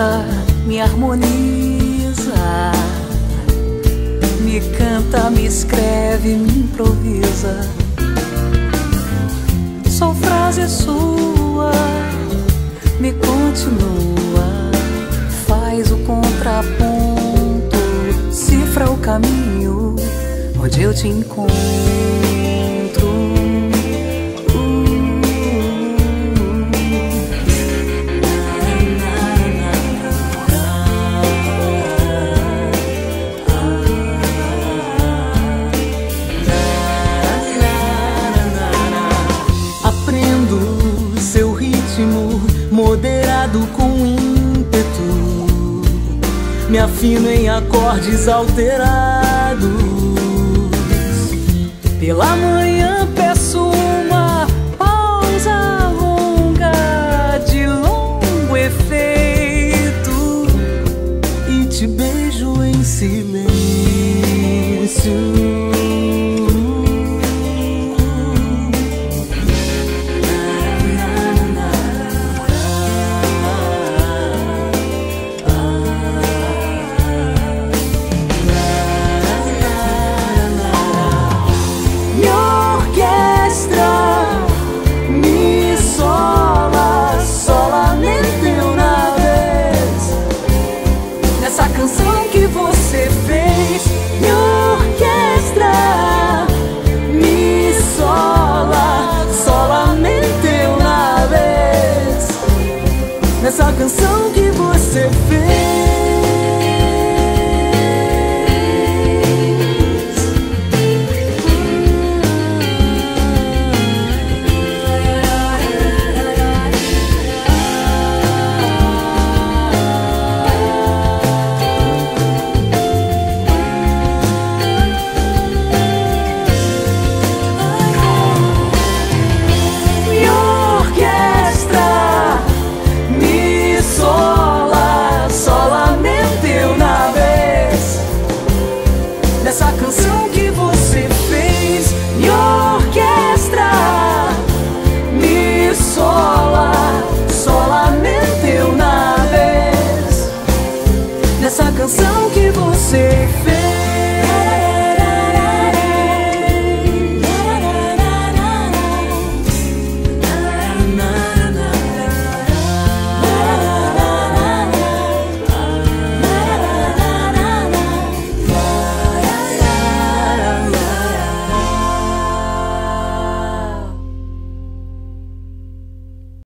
canta, me harmoniza, me canta, me escreve, me improvisa. Só frase sua me continua, faz o contraponto, cifra o caminho onde eu te encontro. Moderado com ímpeto, me afino em acordes alterados. Pela manhã peço uma pausa longa de longo efeito e te beijo em silêncio. Essa canção que você fez. Canção que você fez.